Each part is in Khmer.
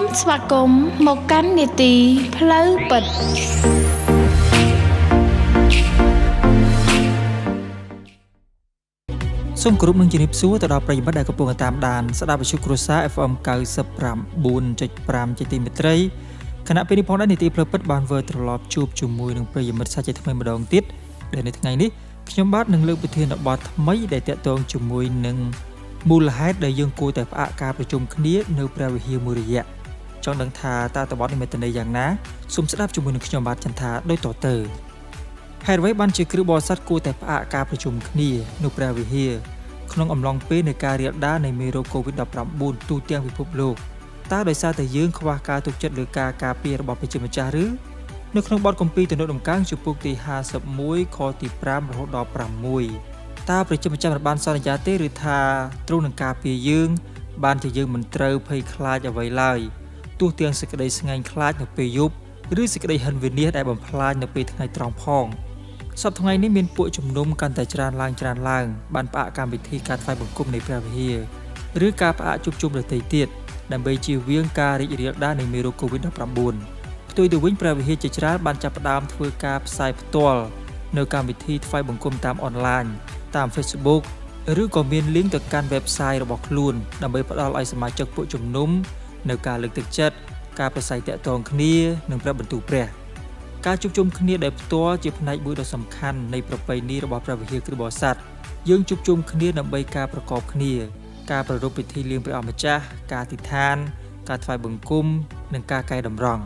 មស្វាគមន៍មកកាន់នេតិផ្លូវពិតសូមគោរពនឹងជំរាបសួរទៅដល់ប្រិយមិត្តដែលកំពុងតាមដានស្ដាប់វិទ្យុគ្រួសារ FM 95.5ជាទីមេត្រីខណៈពេលនេះផងដែរនីតិផ្លូវពិតបានធ្វើត្រឡប់ជួបជាមួយនឹងប្រិយមិត្តសាច់ថ្មីម្ដងទៀតដែលនៅថ្ងៃនេះខ្ញុំបាទនឹងលើកវិធានបទថ្មីដែលតាក់ទងជាមួយនឹងមូលហេតុដែលយើងគួរតែផ្អាកការប្រជុំគ្នានៅព្រះវិហារមួយរយៈ ចង់ដឹងថាតើតបទនេះមានន័យយ៉ាងណាសូមស្ដាប់ជាមួយនឹងខ្ញុំបាទចន្ទថាដូចតទៅហេតុអ្វីបានជាគ្រឹះបរិស័ទគួរតែផ្អាកការប្រជុំគ្នានៅព្រះវិហារក្នុងអំឡុងពេលនៃការរាលដាលនៃមេរោគ COVID-19 ទូទាំងពិភពលោកតើដោយសារតែយើងខ្វះការទុកចិត្តលើការការពាររបស់ប្រជាម្ចាស់ឬនៅក្នុងបទគម្ពីរទំនុកដំកើងជំពូកទី51ខទី5រហូតដល់6តើប្រជាម្ចាស់បានសន្យាទេឬថាទ្រង់នឹងការពារយើង បានជាយើងមិនត្រូវភ័យខ្លាចអ្វីឡើយ ទោះទាំងសេចក្តីស្ងាញ់ខ្លាចនៅពេលយប់ឬសេចក្តីហិនវិនាសដែលបំផ្លាញនៅពេលថ្ងៃត្រង់ផងសប្តាហ៍ថ្ងៃនេះមានពួកជំនុំកាន់តែច្រើនឡើងច្រើនឡើងបានផ្អាកកម្មវិធីការថ្វាយបង្គំនៃព្រះវិហារឬការផ្អាកជួបជុំដទៃទៀតដើម្បីជៀសវាងការរីករាលដាលនៃមេរោគ COVID-19 ផ្ទុយទៅវិញព្រះវិហារជាច្រើនបានចាប់ផ្ដើមធ្វើការផ្សាយផ្ទាល់នៅកម្មវិធីថ្វាយបង្គំតាមអនឡាញតាម Facebook ឬក៏មាន link ទៅកាន់ website របស់ខ្លួនដើម្បីផ្ដល់ឲ្យសមាជិកពួកជំនុំ នៅការលើកទឹកចិត្តការប្រស័យតាក់ទងគ្នានិងព្រះបន្ទូលព្រះការជួបជុំគ្នាដែលផ្ទាល់ជាផ្នែកមួយដ៏សំខាន់នៃប្រពៃណីរបស់ព្រះវិហារគ្រិស្តបរិស័ទយើងជួបជុំគ្នាដើម្បីការប្រកបគ្នា ការប្រារព្ធពិធីលៀងព្រះអម្ចាស់ការអធិដ្ឋាន ការថ្វាយបង្គំនិងការកែតម្រង់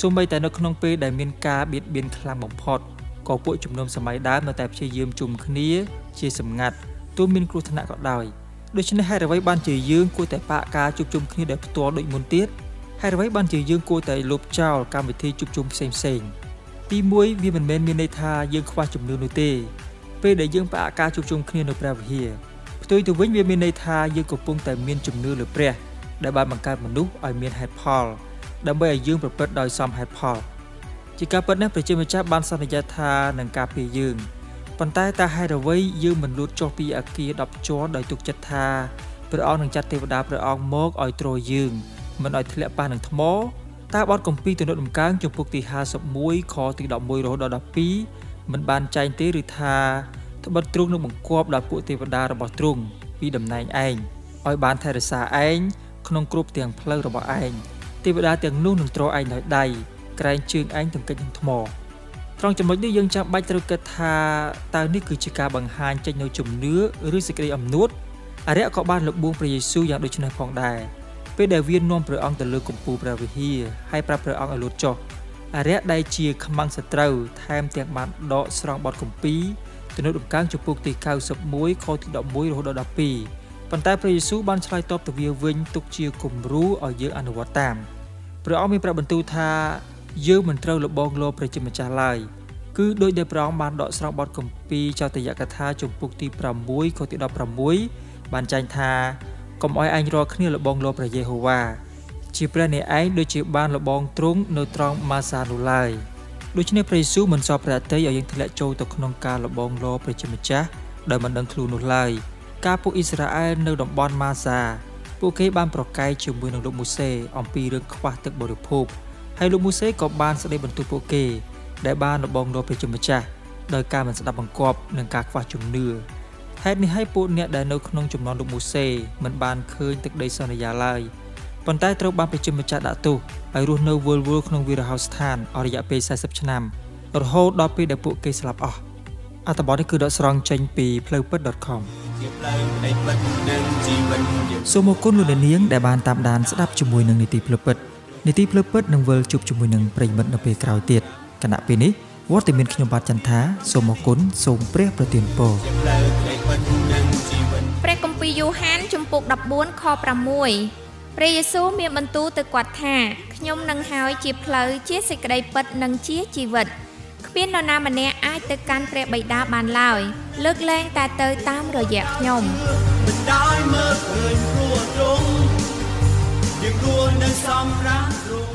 សូម្បីតែនៅក្នុងពេលដែលមានការបៀតបៀនខ្លាំងបំផុតក៏ពួកជំនុំសម័យដើមនៅតែព្យាយាមជុំគ្នា ជាសម្ងាត់ទោះមានគ្រោះថ្នាក់ក៏ដោយ ដូច្នេះហេតុអ្វីបានជាយើងគួរតែបាក់ការជួបជុំគ្នាដែលផ្ទាល់ដូចមុនទៀតហេតុអ្វីបានជាយើងគួរតែលុបចោលកម្មវិធីជួបជុំផ្សេងផ្សេងទី1វាមិនមែនមានន័យថាយើងខ្វះជំនឿនោះទេពេលដែលយើងបាក់ការជួបជុំគ្នានៅព្រះវិហារផ្ទុយទៅវិញវាមានន័យថាយើងកំពុងតែមានជំនឿលើព្រះដែលបានបង្កើតមនុស្សឲ្យមានហេតុផលដើម្បីឲ្យយើងប្រព្រឹត្តដោយសមហេតុផលជាការពិតណាស់ប្រជាម្ចាស់បានសន្យាថានឹងការពារយើង ប៉ុន្តែតើហេតុអ្វីយើងមិនលូតចុះពីអាគារ10ជាន់ដោយទុកចិត្តថាព្រះអង្គនឹងចាត់ទេវតាព្រះអង្គមកឲ្យទ្រយើងមិនឲ្យធ្លាក់ប៉ះនឹងថ្មតើបទគម្ពីរទំនុកដំកើងជំពូកទី51ខទី11រហូតដល់12មិនបានចែងទេឬថាត្បិតទ្រង់នឹងបង្គាប់ដល់ពួកទេវតារបស់ទ្រង់ពីតំណែងឯងឲ្យបានថែរក្សាឯងក្នុងគ្រប់ទាំងផ្លូវរបស់ឯងទេវតាទាំងនោះនឹងទ្រឯងដោយដៃក្រែងជើងឯងទង្គិចនឹងថ្ម ត្រង់ចំណុចនេះយើងចាំបាច់ត្រូវគិតថាតើនេះគឺជាការបង្ហាញចេញនូវជំនឿឬសេចក្តីអំនួតអរិយក៏បានលបួងព្រះយេស៊ូវយ៉ាងដូចនេះផងដែរពេលដែលវានាំព្រះអង្គទៅលើកំពូលព្រះវិហារហើយប្រាប់ព្រះអង្គឲ្យលូតចុះអរិយដែលជាខ្មាំងសត្រូវថែមទាំងបានដកស្រង់បទគម្ពីរទំនុកដំកើងចំពុកទី91ខទី11រហូតដល់12ប៉ុន្តែព្រះយេស៊ូវបានឆ្លើយតបទៅវាវិញទុកជាគំរូឲ្យយើងអនុវត្តតាមព្រះអង្គមានប្រាប់បន្ទូលថា យើងមិនត្រូវលបងលោព្រះជាម្ចាស់ឡើយគឺដោយដែលព្រះអង្គបានដកស្រង់បទគម្ពីរចតយកថាចំពុកទី6ខទី16បានចែងថាកុំឲ្យឯងរាល់គ្នាលបងលោព្រះយេហូវ៉ាជាព្រះនៃឯងដូចជាបានលបងទ្រង់នៅត្រង់ម៉ាសានោះឡើយដូច្នេះព្រះយេស៊ូវមិនសពព្រះតីឲ្យយើងធ្លាក់ចូលទៅក្នុងការលបងលោព្រះជាម្ចាស់ដោយមិនដឹងខ្លួននោះឡើយការពួកអ៊ីស្រាអែលនៅតំបន់ម៉ាសា ពួកគេបានប្រកែកជាមួយនឹងលោកមូសេអំពីរឿងខ្វះទឹកបរិភោគ ហើយលោកមូសេក៏បានស្ដីបន្ទោសពួកគេដែលបានលបងលោព្រះជាម្ចាស់ដោយការមិនស្ដាប់បង្គាប់និងការខ្វះជំនឿហេតុនេះហើយពួកអ្នកដែលនៅក្នុងចំណោមលោកមូសេមិនបានឃើញទឹកដីសន្យាឡើយប៉ុន្តែត្រូវបានប្រជាម្ចាស់ដាក់ទោសឲ្យរស់នៅវល់វល់ក្នុងវីរហោស្ថានអស់រយៈពេល40ឆ្នាំរហូតដល់ពេលដែលពួកគេស្លាប់អស់អត្ថបទនេះគឺដកស្រង់ចេញពីផ្លូវពិត .com ជាផ្លូវនៃពិតនិងជីវិតសូមអរគុណលោកនាងដែលបានតាមដានស្ដាប់ជាមួយនឹងនីតិផ្លូវពិត នីតិផ្លូវពិតនឹងវិលជួបជាមួយនឹងប្រិមិត្តនៅពេលក្រោយទៀតគណៈពេលនេះវត្តមានខ្ញុំបាទចន្ទថាសូមអរគុណសូមព្រះប្រទានពរព្រះគម្ពីរយូហានជំពូក14ខ6ព្រះយេស៊ូវមានបន្ទូលទៅគាត់ថាខ្ញុំនឹងហើយជាផ្លូវជាសេចក្តីពិតនិងជាជីវិតគ្មាននរណាម្នាក់អាចទៅកាន់ព្រះបិតាបានឡើយលើកលែងតែទៅតាមរយៈខ្ញុំមិនដោយមើលឃើញព្រោះទ្រង់ ยังรวนเดินสำราญรว